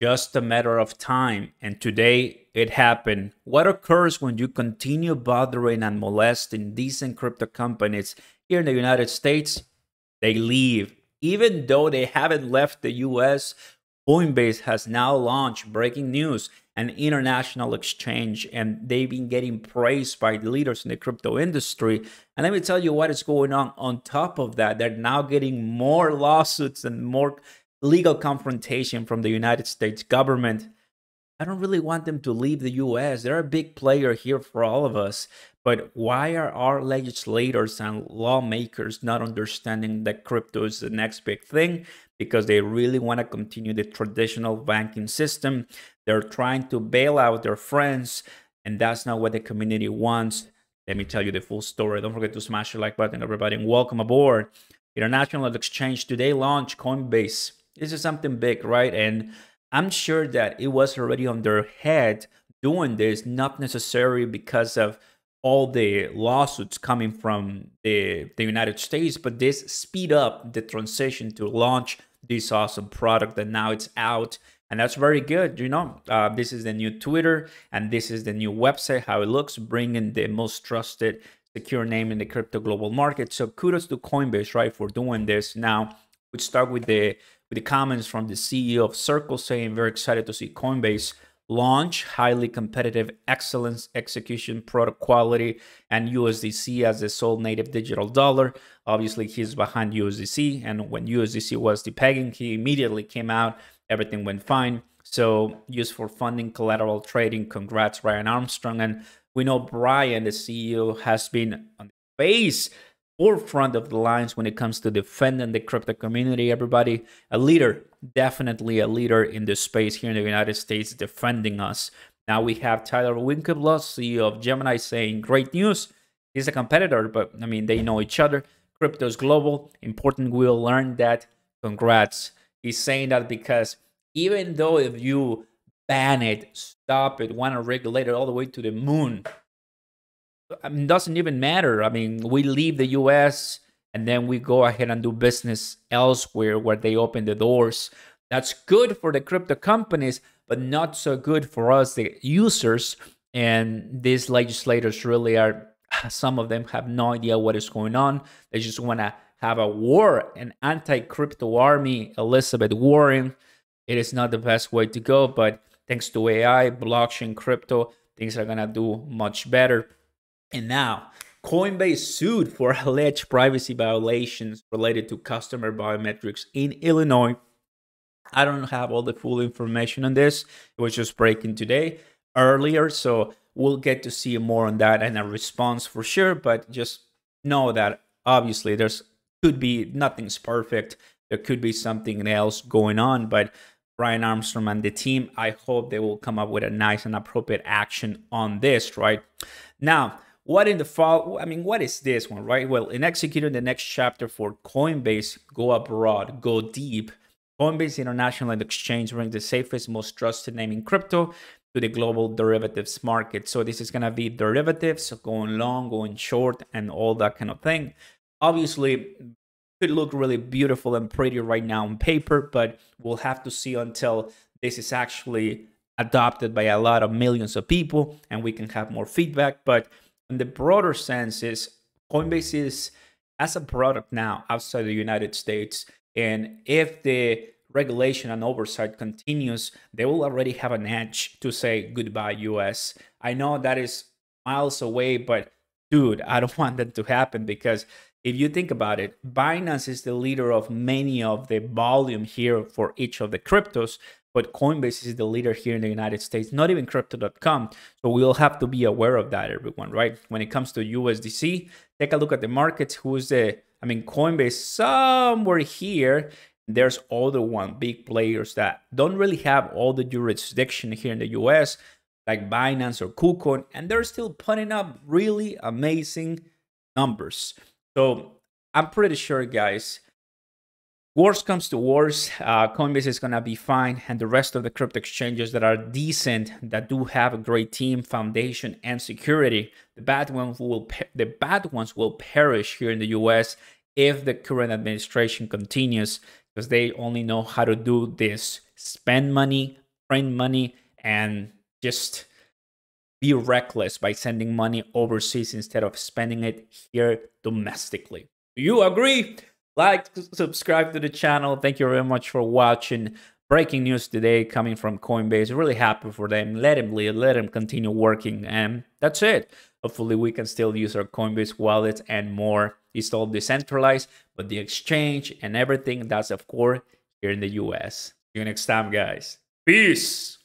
just a matter of time. And today it happened. What occurs when you continue bothering and molesting decent crypto companies here in the United States? They leave. Even though they haven't left the US, Coinbase has now launched breaking news an international exchange and they've been getting praised by the leaders in the crypto industry and let me tell you what is going on on top of that they're now getting more lawsuits and more legal confrontation from the United States government. I don't really want them to leave the US. They're a big player here for all of us. But why are our legislators and lawmakers not understanding that crypto is the next big thing? Because they really want to continue the traditional banking system. They're trying to bail out their friends, and that's not what the community wants. Let me tell you the full story. Don't forget to smash the like button, everybody, and welcome aboard. International Exchange today launched Coinbase this is something big, right? And I'm sure that it was already on their head doing this, not necessarily because of all the lawsuits coming from the, the United States, but this speed up the transition to launch this awesome product that now it's out. And that's very good. You know, uh, this is the new Twitter and this is the new website, how it looks, bringing the most trusted, secure name in the crypto global market. So kudos to Coinbase, right, for doing this. Now, we start with the with the comments from the CEO of Circle saying very excited to see Coinbase launch highly competitive excellence execution product quality and USDC as the sole native digital dollar. Obviously, he's behind USDC, and when USDC was depegging, he immediately came out. Everything went fine. So, used for funding, collateral trading. Congrats, Brian Armstrong. And we know Brian, the CEO, has been on the face forefront of the lines when it comes to defending the crypto community. Everybody, a leader, definitely a leader in this space here in the United States, defending us. Now we have Tyler Winklevoss, CEO of Gemini, saying, "Great news. He's a competitor, but I mean they know each other. Crypto's global. Important. We'll learn that. Congrats." He's saying that because even though if you ban it, stop it, want to regulate it all the way to the moon, I mean, doesn't even matter. I mean, we leave the US and then we go ahead and do business elsewhere where they open the doors. That's good for the crypto companies, but not so good for us, the users. And these legislators really are, some of them have no idea what is going on. They just want to have a war, an anti crypto army, Elizabeth Warren. It is not the best way to go, but thanks to AI, blockchain, crypto, things are going to do much better. And now, Coinbase sued for alleged privacy violations related to customer biometrics in Illinois. I don't have all the full information on this. It was just breaking today earlier, so we'll get to see more on that and a response for sure. But just know that obviously there's could be nothing's perfect. There could be something else going on, but Brian Armstrong and the team, I hope they will come up with a nice and appropriate action on this, right? Now, what in the fall? I mean, what is this one, right? Well, in executing the next chapter for Coinbase, go abroad, go deep. Coinbase International and Exchange brings the safest, most trusted name in crypto to the global derivatives market. So this is gonna be derivatives, going long, going short, and all that kind of thing. Obviously, could look really beautiful and pretty right now on paper, but we'll have to see until this is actually adopted by a lot of millions of people and we can have more feedback. But the broader sense is Coinbase is as a product now outside the United States. And if the regulation and oversight continues, they will already have an edge to say goodbye, US. I know that is miles away, but dude, I don't want that to happen because if you think about it, Binance is the leader of many of the volume here for each of the cryptos but Coinbase is the leader here in the United States, not even crypto.com. So we'll have to be aware of that, everyone, right? When it comes to USDC, take a look at the markets. Who's the, I mean, Coinbase somewhere here. There's other one big players that don't really have all the jurisdiction here in the US, like Binance or KuCoin, and they're still putting up really amazing numbers. So I'm pretty sure, guys, Worst comes to worst, uh, Coinbase is gonna be fine, and the rest of the crypto exchanges that are decent, that do have a great team, foundation, and security, the bad ones will the bad ones will perish here in the U.S. if the current administration continues, because they only know how to do this: spend money, print money and just be reckless by sending money overseas instead of spending it here domestically. Do you agree? Like, subscribe to the channel. Thank you very much for watching. Breaking news today coming from Coinbase. Really happy for them. Let him lead. Let him continue working. And that's it. Hopefully, we can still use our Coinbase wallet and more. It's all decentralized, but the exchange and everything that's, of course, here in the US. See you next time, guys. Peace.